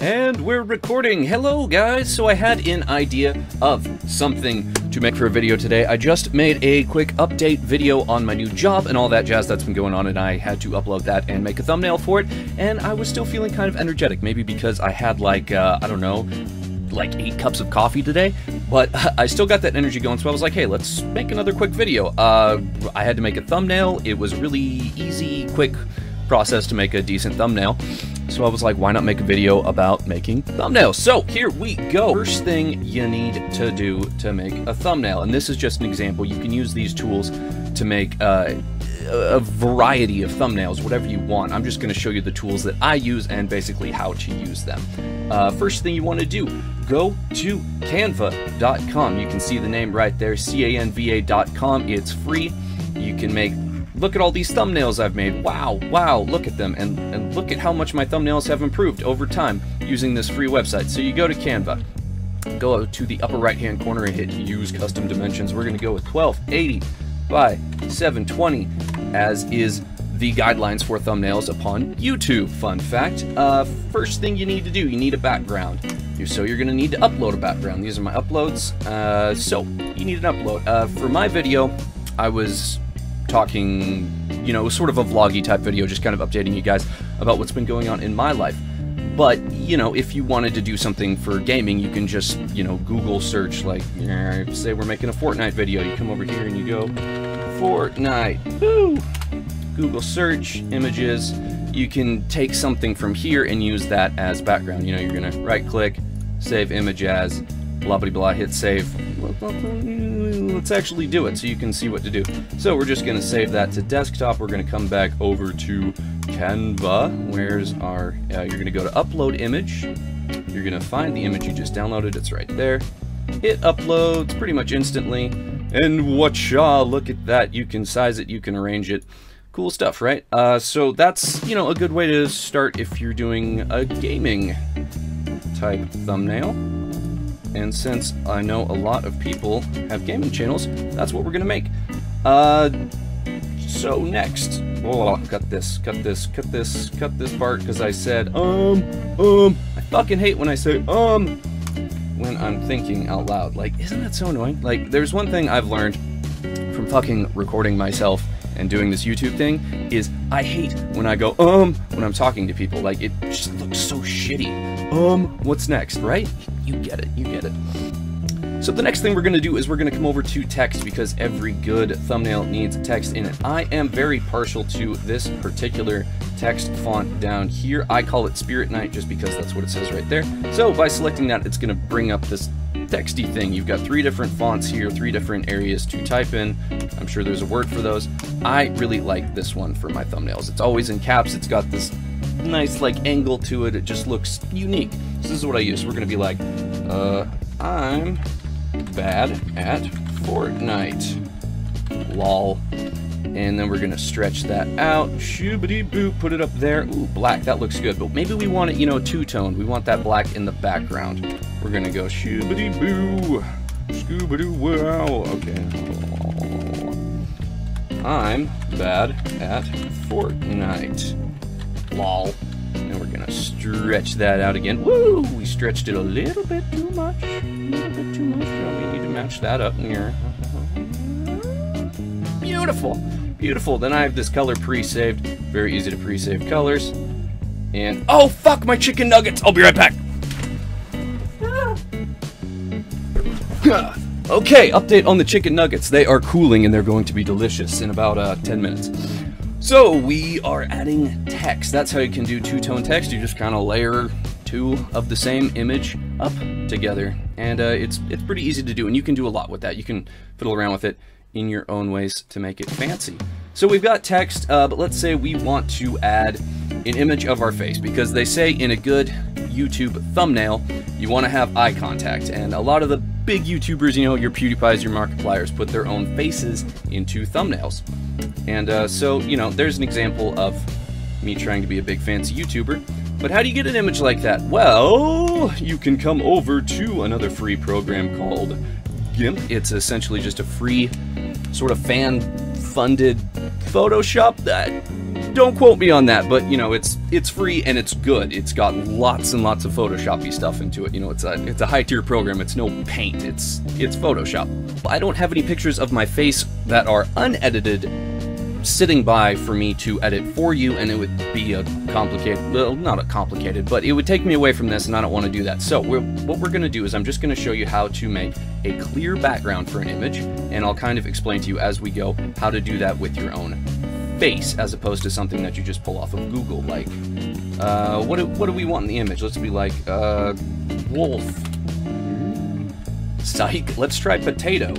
And we're recording. Hello, guys. So I had an idea of something to make for a video today. I just made a quick update video on my new job and all that jazz that's been going on, and I had to upload that and make a thumbnail for it. And I was still feeling kind of energetic, maybe because I had like, uh, I don't know, like eight cups of coffee today, but I still got that energy going. So I was like, hey, let's make another quick video. Uh, I had to make a thumbnail. It was really easy, quick process to make a decent thumbnail. So I was like, why not make a video about making thumbnails? So here we go. First thing you need to do to make a thumbnail, and this is just an example. You can use these tools to make uh, a variety of thumbnails, whatever you want. I'm just going to show you the tools that I use and basically how to use them. Uh, first thing you want to do, go to canva.com. You can see the name right there, C-A-N-V-A.com. It's free. You can make look at all these thumbnails I've made. Wow, wow, look at them. And, and look at how much my thumbnails have improved over time using this free website. So you go to Canva, go to the upper right hand corner and hit use custom dimensions. We're going to go with 1280 by 720 as is the guidelines for thumbnails upon YouTube. Fun fact, uh, first thing you need to do, you need a background. So you're going to need to upload a background. These are my uploads. Uh, so you need an upload. Uh, for my video, I was talking, you know, sort of a vloggy type video, just kind of updating you guys about what's been going on in my life. But, you know, if you wanted to do something for gaming, you can just, you know, Google search, like, say we're making a Fortnite video. You come over here and you go, Fortnite, woo! Google search, images. You can take something from here and use that as background. You know, you're gonna right click, save image as, blah blah blah, hit save. Let's actually do it so you can see what to do. So we're just gonna save that to desktop. We're gonna come back over to Canva. Where's our, uh, you're gonna go to upload image. You're gonna find the image you just downloaded, it's right there. It uploads pretty much instantly. And whatcha, look at that. You can size it, you can arrange it. Cool stuff, right? Uh, so that's, you know, a good way to start if you're doing a gaming type thumbnail. And since I know a lot of people have gaming channels, that's what we're gonna make. Uh, so next, oh, cut this, cut this, cut this, cut this part because I said um, um. I fucking hate when I say um when I'm thinking out loud. Like, isn't that so annoying? Like, there's one thing I've learned from fucking recording myself and doing this YouTube thing is I hate when I go um when I'm talking to people. Like it just looks so shitty. Um, what's next, right? You get it, you get it. So the next thing we're going to do is we're going to come over to text because every good thumbnail needs text in it. I am very partial to this particular text font down here. I call it Spirit Night just because that's what it says right there. So by selecting that, it's going to bring up this texty thing. You've got three different fonts here, three different areas to type in. I'm sure there's a word for those. I really like this one for my thumbnails. It's always in caps. It's got this nice like angle to it. It just looks unique. This is what I use. We're gonna be like, uh, I'm bad at Fortnite. Lol. And then we're gonna stretch that out. Shoobity boop, put it up there. Ooh, black, that looks good. But maybe we want it, you know, two-tone. We want that black in the background. We're gonna go shoobity boo. Scooby-Doo wow. Okay. I'm bad at Fortnite. Lol. And we're gonna stretch that out again. Woo! We stretched it a little bit too much. A little bit too much. we need to match that up here. Beautiful. Beautiful. Then I have this color pre-saved. Very easy to pre-save colors. And, oh fuck, my chicken nuggets! I'll be right back. okay, update on the chicken nuggets. They are cooling and they're going to be delicious in about uh, 10 minutes. So we are adding text. That's how you can do two-tone text. You just kind of layer two of the same image up together, and uh, it's it's pretty easy to do. And you can do a lot with that. You can fiddle around with it in your own ways to make it fancy. So we've got text, uh, but let's say we want to add an image of our face because they say in a good YouTube thumbnail, you want to have eye contact. And a lot of the big YouTubers, you know, your PewDiePies, your Markipliers, put their own faces into thumbnails. And uh, so, you know, there's an example of me trying to be a big fancy YouTuber. But how do you get an image like that? Well, you can come over to another free program called GIMP. It's essentially just a free, sort of fan-funded Photoshop that don't quote me on that, but you know, it's it's free and it's good. It's got lots and lots of Photoshoppy stuff into it. You know, it's a it's a high tier program. It's no paint. It's it's Photoshop. But I don't have any pictures of my face that are unedited sitting by for me to edit for you, and it would be a complicated, well, not a complicated, but it would take me away from this, and I don't want to do that. So we're, what we're going to do is I'm just going to show you how to make a clear background for an image, and I'll kind of explain to you as we go how to do that with your own face, as opposed to something that you just pull off of Google, like, uh, what, do, what do we want in the image? Let's be like, uh, wolf. Psych, let's try potato.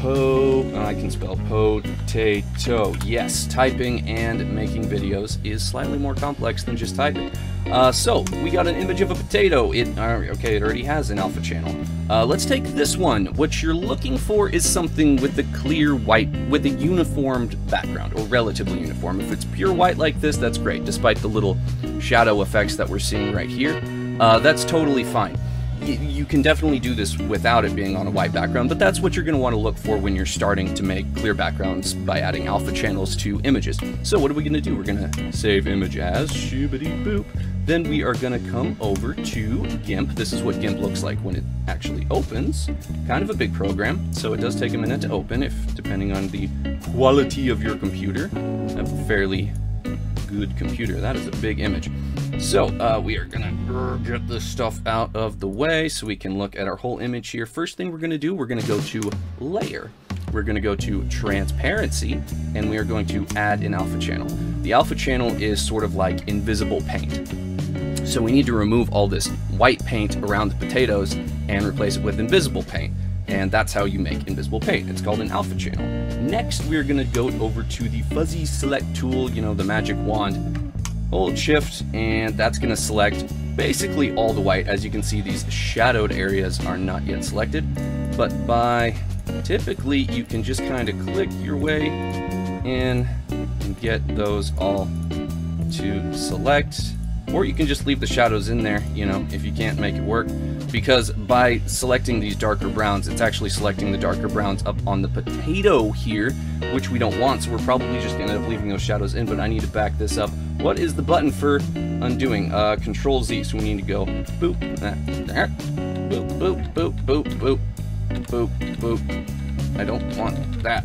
Po, oh, I can spell potato. Yes, typing and making videos is slightly more complex than just typing. Uh, so, we got an image of a potato. It uh, Okay, it already has an alpha channel. Uh, let's take this one. What you're looking for is something with a clear white, with a uniformed background, or relatively uniform. If it's pure white like this, that's great, despite the little shadow effects that we're seeing right here. Uh, that's totally fine you can definitely do this without it being on a white background, but that's what you're going to want to look for when you're starting to make clear backgrounds by adding alpha channels to images. So what are we going to do? We're going to save image as, shoobity boop. Then we are going to come over to GIMP. This is what GIMP looks like when it actually opens. Kind of a big program, so it does take a minute to open if, depending on the quality of your computer, a fairly good computer. That is a big image. So uh, we are gonna get this stuff out of the way so we can look at our whole image here. First thing we're gonna do, we're gonna go to layer. We're gonna go to transparency and we are going to add an alpha channel. The alpha channel is sort of like invisible paint. So we need to remove all this white paint around the potatoes and replace it with invisible paint. And that's how you make invisible paint. It's called an alpha channel. Next, we're gonna go over to the fuzzy select tool, you know, the magic wand, hold shift and that's going to select basically all the white. As you can see, these shadowed areas are not yet selected, but by typically you can just kind of click your way in and get those all to select or you can just leave the shadows in there, you know, if you can't make it work. Because by selecting these darker browns, it's actually selecting the darker browns up on the potato here, which we don't want, so we're probably just gonna end up leaving those shadows in, but I need to back this up. What is the button for undoing? Uh, Control Z, so we need to go boop, there, boop, boop, boop, boop, boop, boop, boop. I don't want that.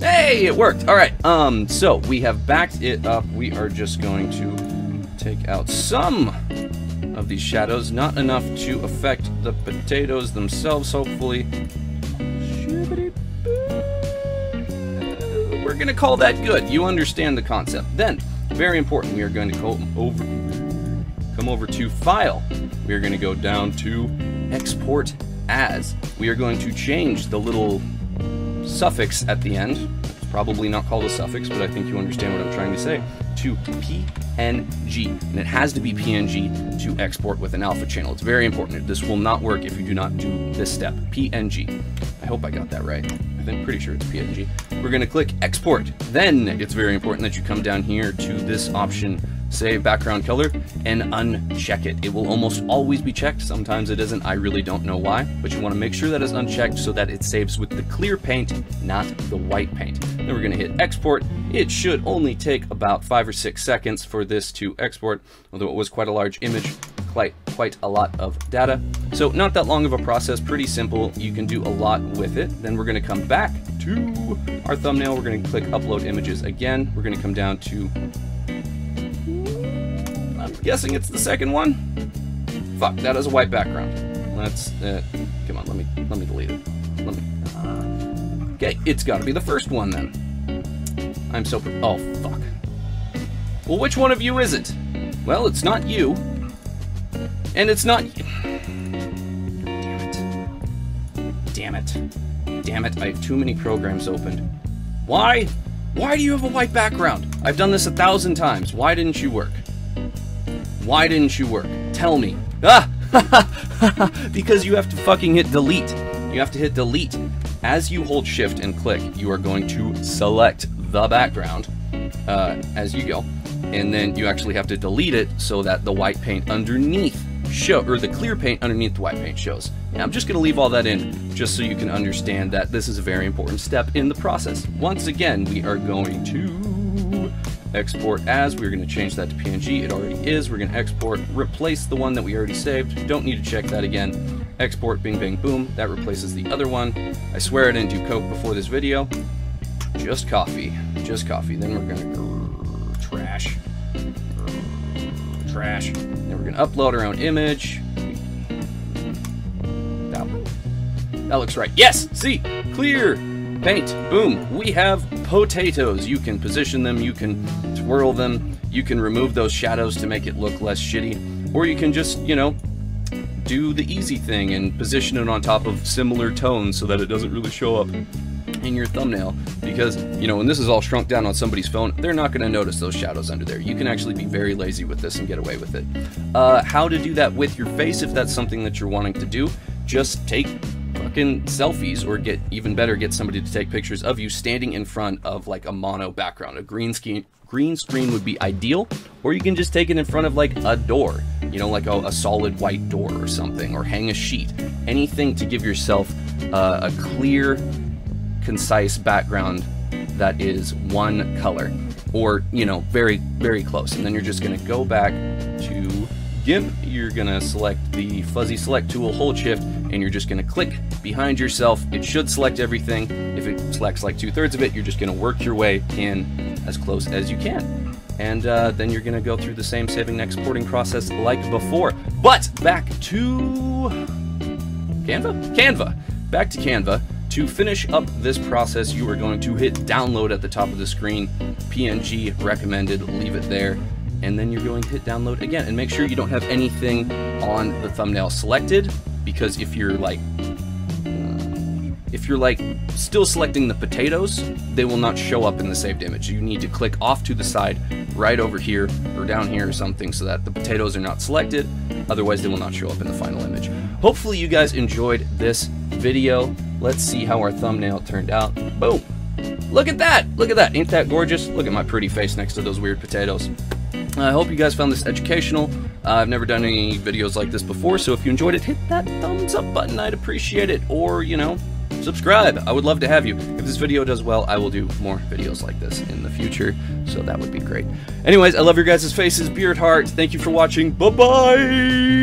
Hey, it worked. All right. Um, so we have backed it up. We are just going to take out some of these shadows, not enough to affect the potatoes themselves, hopefully. We're going to call that good. You understand the concept. Then, very important, we are going to come over, come over to File. We are going to go down to Export As. We are going to change the little suffix at the end, probably not called a suffix, but I think you understand what I'm trying to say, to PNG. And it has to be PNG to export with an alpha channel. It's very important. This will not work if you do not do this step, PNG. I hope I got that right. I'm pretty sure it's PNG. We're going to click export. Then it's very important that you come down here to this option save background color, and uncheck it. It will almost always be checked. Sometimes it isn't. I really don't know why, but you want to make sure that it's unchecked so that it saves with the clear paint, not the white paint. Then we're going to hit export. It should only take about five or six seconds for this to export, although it was quite a large image quite quite a lot of data. So not that long of a process, pretty simple. You can do a lot with it. Then we're going to come back to our thumbnail. We're going to click upload images again. We're going to come down to guessing it's the second one. Fuck, that has a white background. Let's, uh, come on, let me, let me delete it. Let me, uh, okay, it's gotta be the first one then. I'm so, oh, fuck. Well, which one of you is it? Well, it's not you. And it's not Damn it. Damn it. Damn it, I have too many programs opened. Why? Why do you have a white background? I've done this a thousand times. Why didn't you work? Why didn't you work? Tell me. Ah! because you have to fucking hit delete. You have to hit delete. As you hold shift and click, you are going to select the background uh, as you go. And then you actually have to delete it so that the white paint underneath show, or the clear paint underneath the white paint shows. Yeah, I'm just going to leave all that in just so you can understand that this is a very important step in the process. Once again, we are going to export as. We're going to change that to PNG. It already is. We're going to export, replace the one that we already saved. Don't need to check that again. Export, bing, bang, boom. That replaces the other one. I swear I didn't do Coke before this video. Just coffee. Just coffee. Then we're going to trash. Trash. Then we're going to upload our own image. That, that looks right. Yes! See? Clear! Paint. Boom. We have potatoes. You can position them, you can twirl them, you can remove those shadows to make it look less shitty, or you can just, you know, do the easy thing and position it on top of similar tones so that it doesn't really show up in your thumbnail. Because you know when this is all shrunk down on somebody's phone they're not going to notice those shadows under there. You can actually be very lazy with this and get away with it. Uh, how to do that with your face if that's something that you're wanting to do. Just take fucking selfies or get even better get somebody to take pictures of you standing in front of like a mono background. A green screen green screen would be ideal or you can just take it in front of like a door you know like a, a solid white door or something or hang a sheet. Anything to give yourself uh, a clear concise background that is one color or you know very very close. And then you're just going to go back to GIMP, you're gonna select the fuzzy select tool, hold shift, and you're just gonna click behind yourself. It should select everything. If it selects like two thirds of it, you're just gonna work your way in as close as you can. And uh, then you're gonna go through the same saving and exporting process like before. But back to Canva? Canva. Back to Canva. To finish up this process, you are going to hit download at the top of the screen. PNG recommended, leave it there and then you're going to hit download again and make sure you don't have anything on the thumbnail selected because if you're like if you're like still selecting the potatoes they will not show up in the saved image. You need to click off to the side right over here or down here or something so that the potatoes are not selected. Otherwise they will not show up in the final image. Hopefully you guys enjoyed this video. Let's see how our thumbnail turned out. Boom! Look at that! Look at that! Ain't that gorgeous? Look at my pretty face next to those weird potatoes I hope you guys found this educational. Uh, I've never done any videos like this before, so if you enjoyed it, hit that thumbs up button. I'd appreciate it. Or, you know, subscribe. I would love to have you. If this video does well, I will do more videos like this in the future, so that would be great. Anyways, I love your guys' faces. Beard Heart, thank you for watching. Bye-bye!